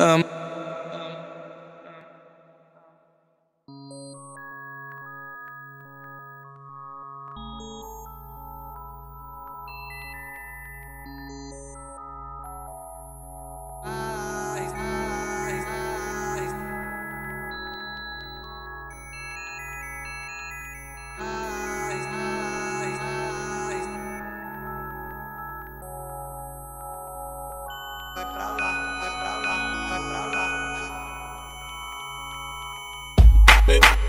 Um. Pra it.